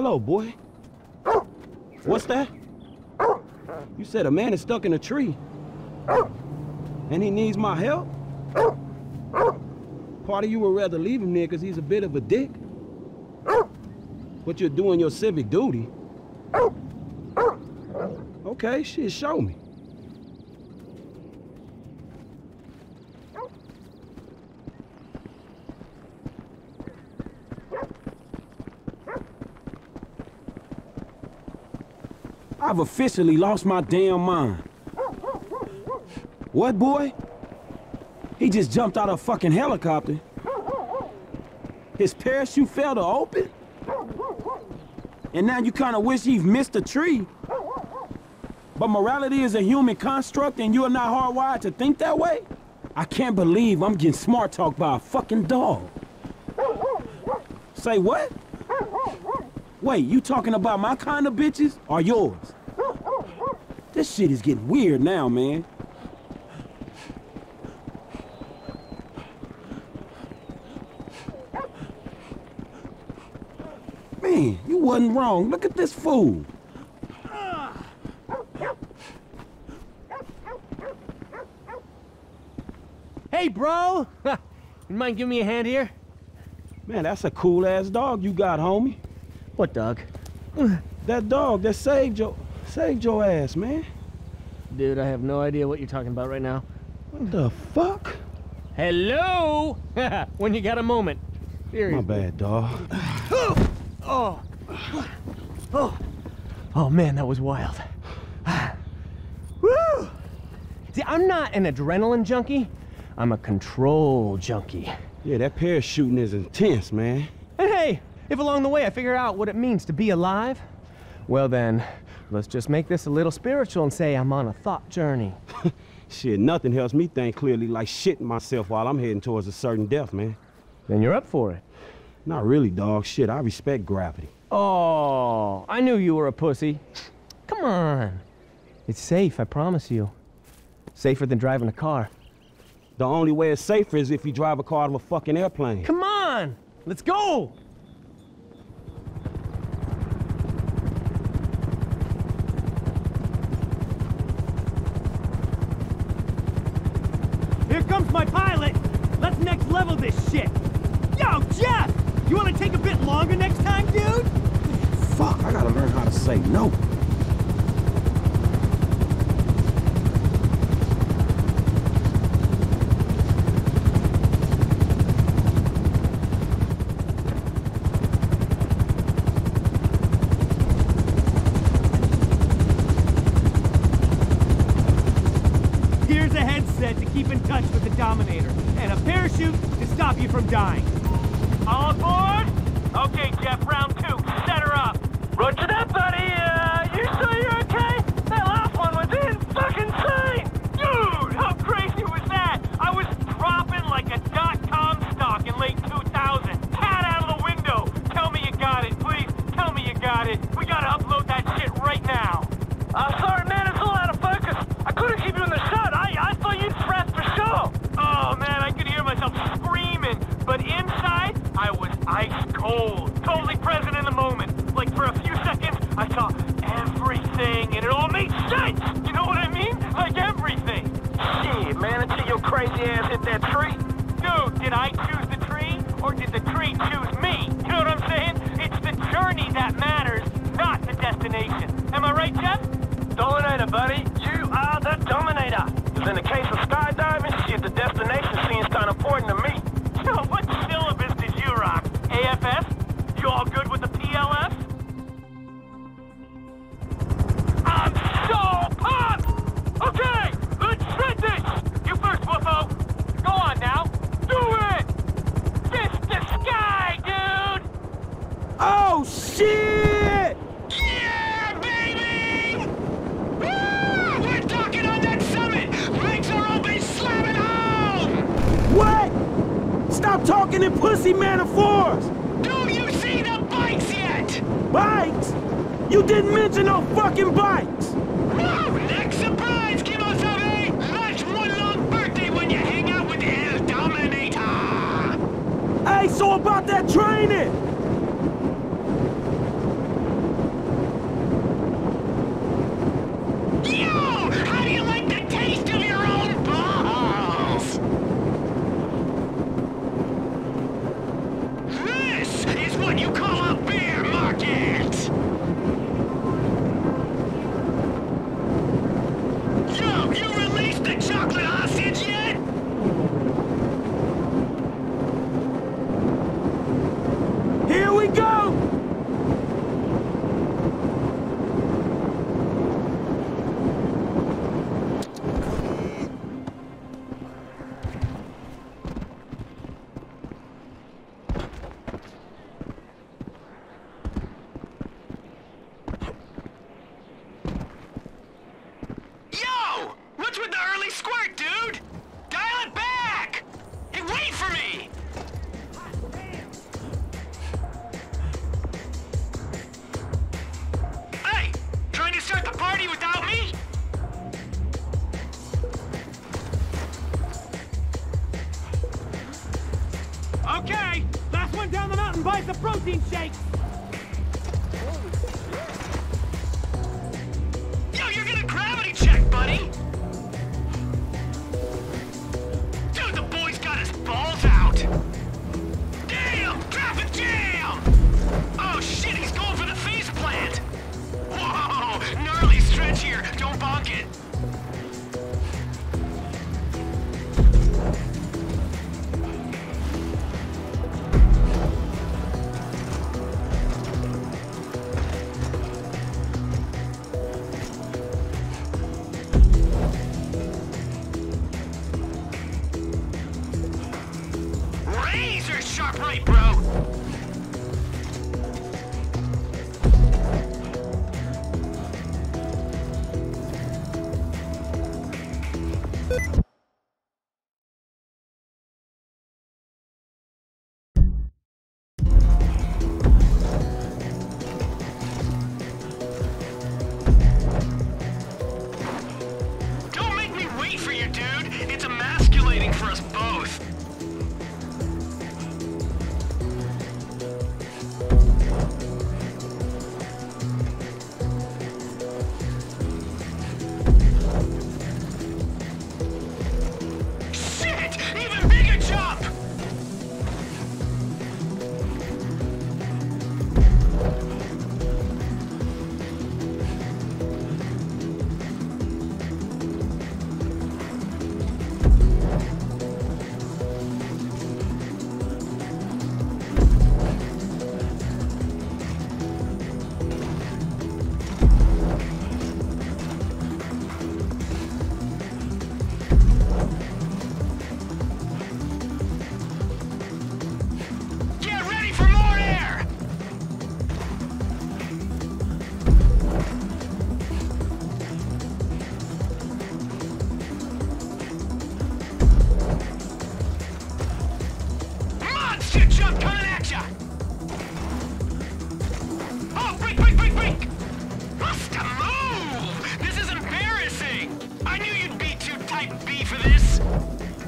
Hello, boy. What's that? You said a man is stuck in a tree. And he needs my help? Part of you would rather leave him there because he's a bit of a dick. But you're doing your civic duty. Okay, shit, show me. I've officially lost my damn mind. What, boy? He just jumped out of a fucking helicopter. His parachute fell to open? And now you kind of wish he'd missed a tree. But morality is a human construct and you are not hardwired to think that way? I can't believe I'm getting smart talked by a fucking dog. Say what? Wait, you talking about my kind of bitches or yours? This shit is getting weird now, man. Man, you wasn't wrong. Look at this fool. Hey, bro! you mind giving me a hand here? Man, that's a cool-ass dog you got, homie. What dog? That dog that saved your, saved your ass, man. Dude, I have no idea what you're talking about right now. What the fuck? Hello! when you got a moment. Seriously. My bad, dog. Oh. Oh. Oh, man, that was wild. Woo! See, I'm not an adrenaline junkie. I'm a control junkie. Yeah, that parachuting is intense, man. And hey, if along the way I figure out what it means to be alive, well then, let's just make this a little spiritual and say I'm on a thought journey. Shit, nothing helps me think clearly like shitting myself while I'm heading towards a certain death, man. Then you're up for it. Not really, dog. Shit, I respect gravity. Oh, I knew you were a pussy. Come on. It's safe, I promise you. Safer than driving a car. The only way it's safer is if you drive a car out of a fucking airplane. Come on! Let's go! My pilot! Let's next level this shit! Yo, Jeff! You wanna take a bit longer next time, dude? Fuck, I gotta learn how to say no. Here's a headset to keep in touch with the Dominator, and a parachute to stop you from dying. All aboard? Okay, Jeff, round two. Set her up. Roger that, did the tree choose me? You know what I'm saying? It's the journey that matters, not the destination. Am I right, Jeff? Dominator, buddy. You are the Dominator. Cause in the case of skydiving, shit, the destination talking in pussy metaphors! Do you see the bikes yet? Bikes? You didn't mention no fucking bikes! Woo! Next surprise, Kimosabe! That's one long birthday when you hang out with the El Dominator! Hey, so about that training!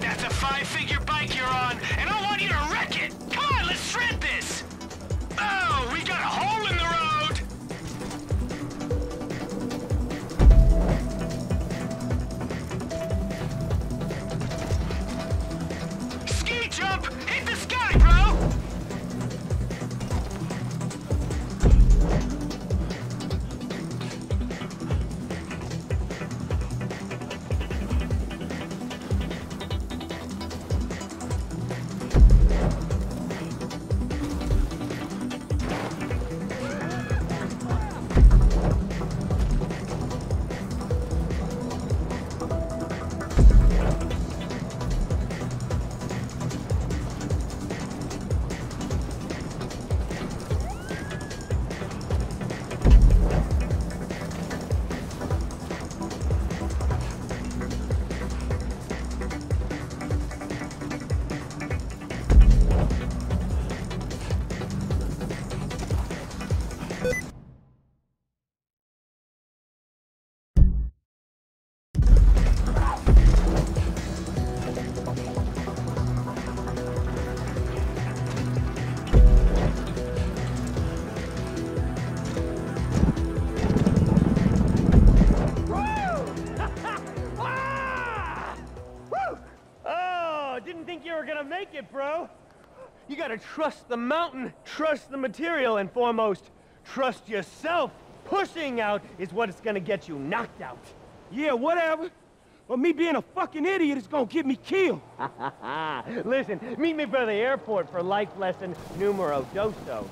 That's a five-figure bike you're on, and I want you to it, bro. You gotta trust the mountain, trust the material, and foremost, trust yourself. Pushing out is what is gonna get you knocked out. Yeah, whatever. But me being a fucking idiot is gonna get me killed. Listen, meet me by the airport for life lesson numero doso.